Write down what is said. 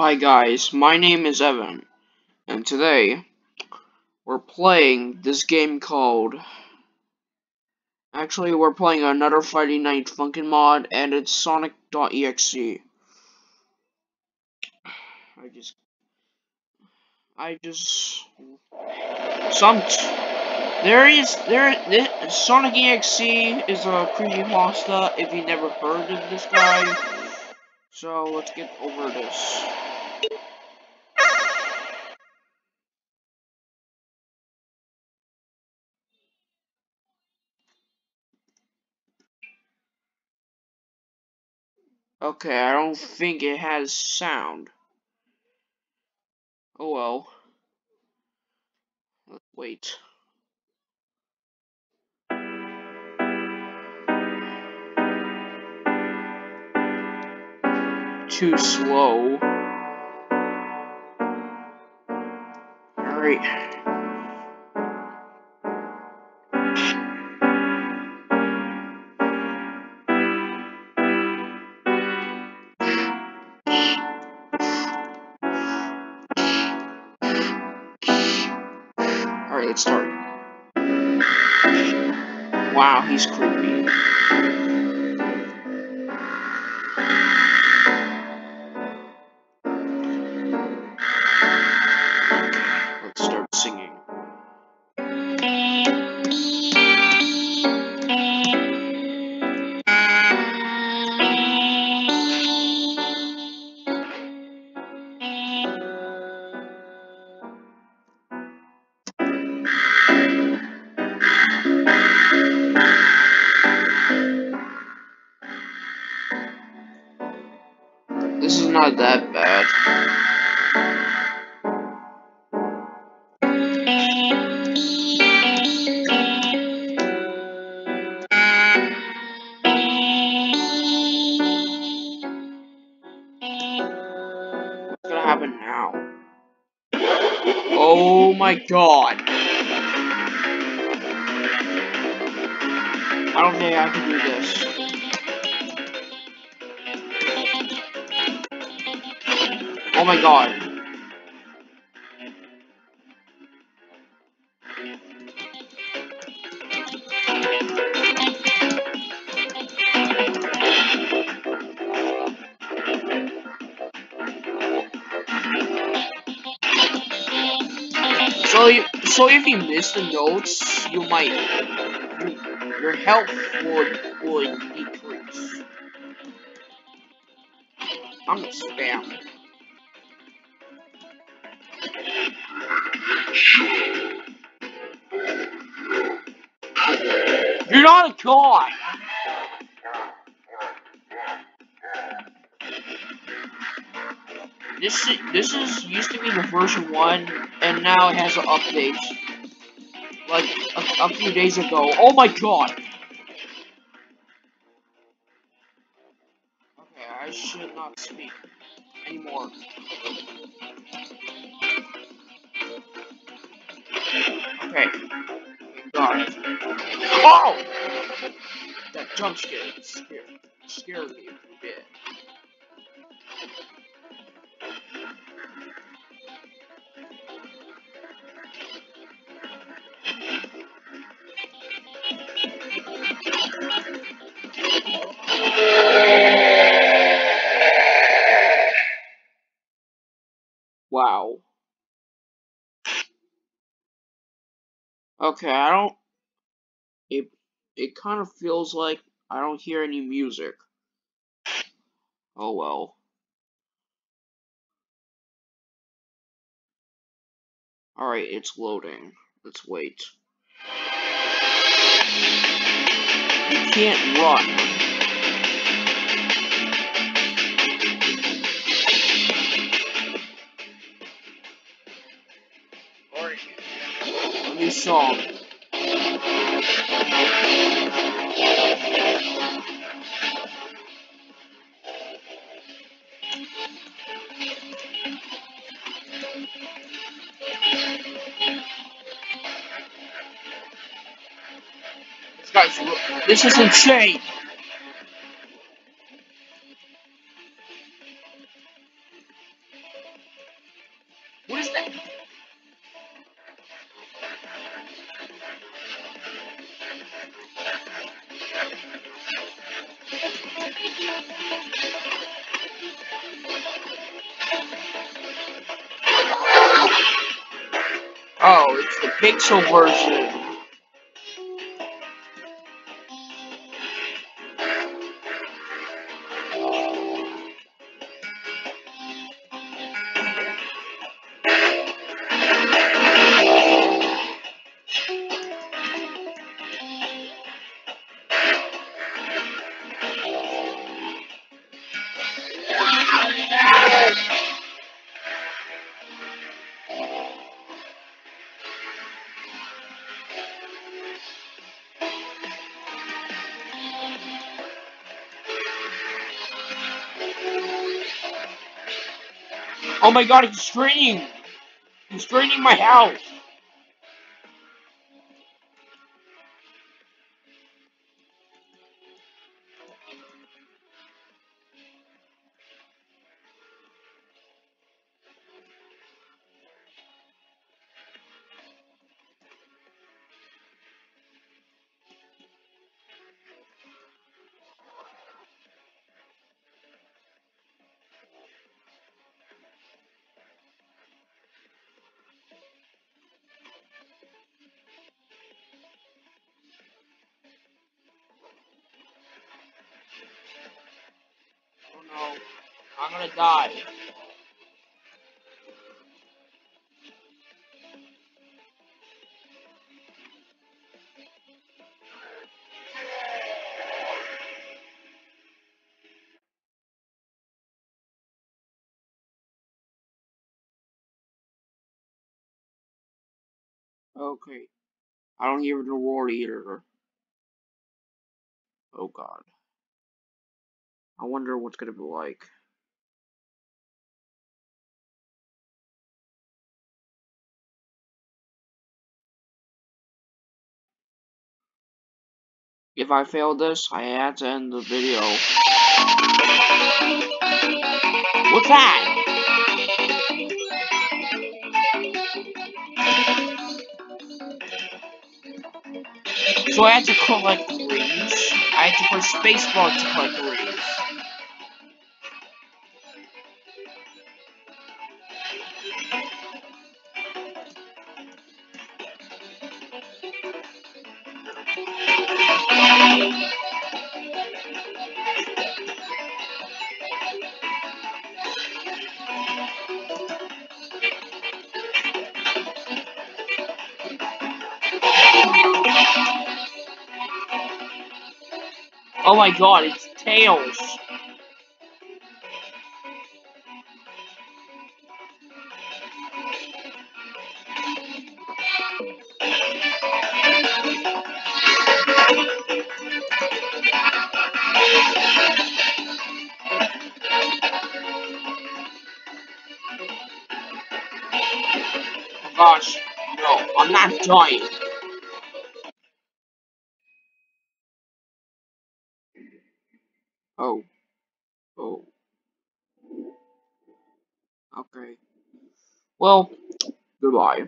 Hi guys, my name is Evan, and today we're playing this game called. Actually, we're playing another Friday Night Funkin' mod, and it's Sonic.exe. I just. I just. Some. There is. There. This, Sonic EXE is a creepypasta if you never heard of this guy. So let's get over this. Okay, I don't think it has sound. Oh well. Wait. Too slow. Alright. Alright, let's start. Wow, he's creepy. Not that bad. What's gonna happen now? Oh my god. I don't think I can do this. My god. So, so if you miss the notes, you might your health would would decrease. I'm gonna spam. You're not a god. This is, this is used to be the version one, and now it has an update. Like a, a few days ago. Oh my god. Okay, I should not speak anymore. Okay. Got it. Oh! That jump scare scared, scared me Okay, I don't. It it kind of feels like I don't hear any music. Oh well. Alright, it's loading. Let's wait. You can't run. A song. This guy's. This is insane. Oh, it's the pixel version. Oh my god, he's draining! He's draining my house! I'm gonna die. Okay. I don't hear the roar either. Oh god. I wonder what's gonna be like. If I fail this, I had to end the video. What's that? So I had to collect rings. I had to press spacebar to collect rings. Oh my god, it's Tails. Gosh, no, I'm not dying. Oh. Oh. Okay. Well, goodbye.